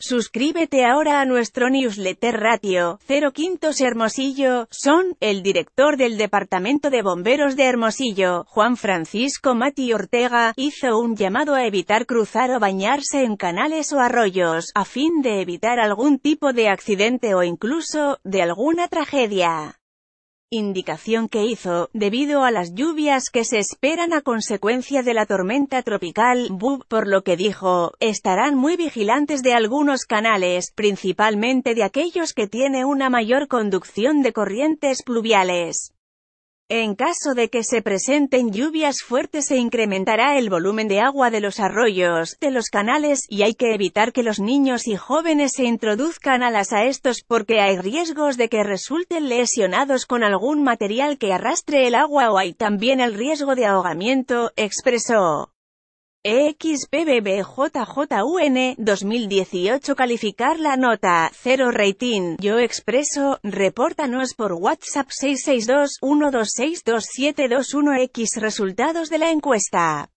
Suscríbete ahora a nuestro newsletter Ratio 0 Quintos Hermosillo. Son, el director del Departamento de Bomberos de Hermosillo, Juan Francisco Mati Ortega, hizo un llamado a evitar cruzar o bañarse en canales o arroyos, a fin de evitar algún tipo de accidente o incluso, de alguna tragedia indicación que hizo, debido a las lluvias que se esperan a consecuencia de la tormenta tropical, Bub, por lo que dijo, estarán muy vigilantes de algunos canales, principalmente de aquellos que tiene una mayor conducción de corrientes pluviales. En caso de que se presenten lluvias fuertes se incrementará el volumen de agua de los arroyos, de los canales, y hay que evitar que los niños y jóvenes se introduzcan alas a estos porque hay riesgos de que resulten lesionados con algún material que arrastre el agua o hay también el riesgo de ahogamiento, expresó. EXPBBJJUN 2018 Calificar la nota. 0 rating. Yo expreso, repórtanos por WhatsApp 662 12627221 X. Resultados de la encuesta